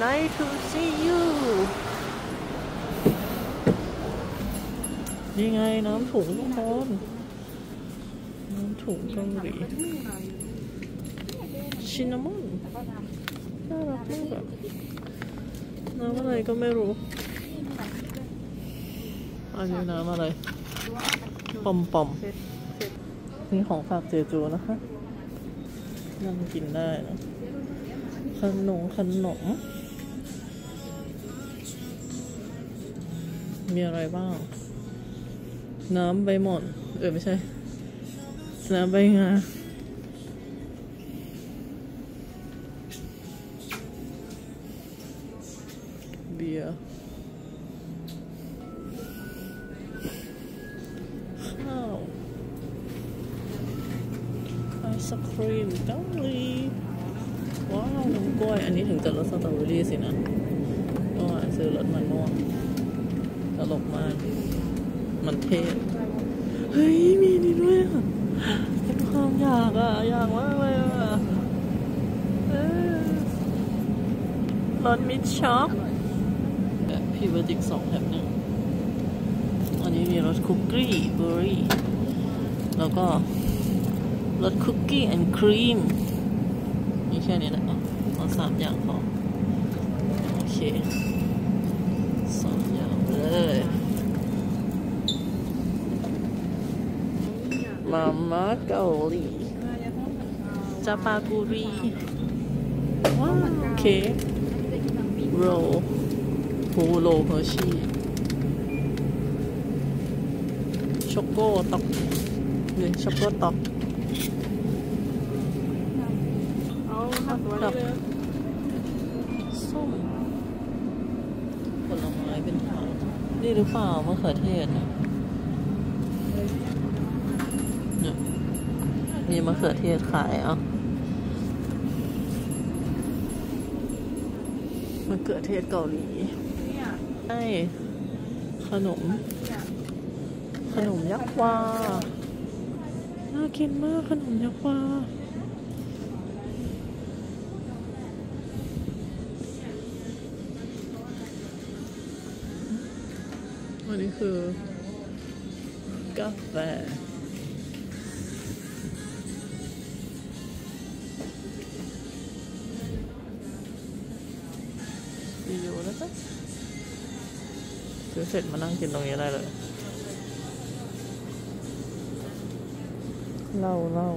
Nice to see you นี่ไงน้ำถุงทุกคนน้ำถุงเกาหลีชินามอนน่ารักมากอะน้ำอะไรก็ไม่รู้ อันนี้น้ำอะไร ปอมปอมนี่ของฝากเจจูนะคะยังกินได้นะขนมขนม มีอะไรบ้าง น้ำใบหม่อนเออ ไม่ใช่ น้ำใบงาเบียร์ข้าวไอศครีมเกาหลีว้าวน้ำกล้วย อันนี้ถึงจะรสสตรอเบอรี่สินะเมื่อวานซื้อรสมันม่วง ลกมาก มันเทศเฮ้ย มีนี่ด้วยอะเป็นความอยากอะ อยากมากเลยอะรสมิดช็อกแบบพรีเบอร์ติกสองแถมหนึ่งอันนี้มีรสคุกกี้เบอร์รี่ แล้วก็รสคุกกี้แอนด์ครีมมีแค่นี้แหละเอาสามอย่างพอโอเคสองเลย มาม่าเกาหลีจาปากุรีว้าวเค้กโรลโฮโลเฮอร์ชี่ช็อกโกต็อกนี่ช็อกโกต็อกเอาหักตัวครับเลยส้มผลไม้เป็นผักนี่หรือเปล่ามะเขือเทศนะเนี่ย มีมะเขือเทศขายอะมะเขือเทศเกาหลีใช่ขนม ขนมยักษ์วาน่ากินมากขนมยักษ์วาอันนี้คือกาแฟีอยู่นะจ๊ะซื้อเสร็จมานั่งกินตรงนี้ได้เลยเล่าเล่า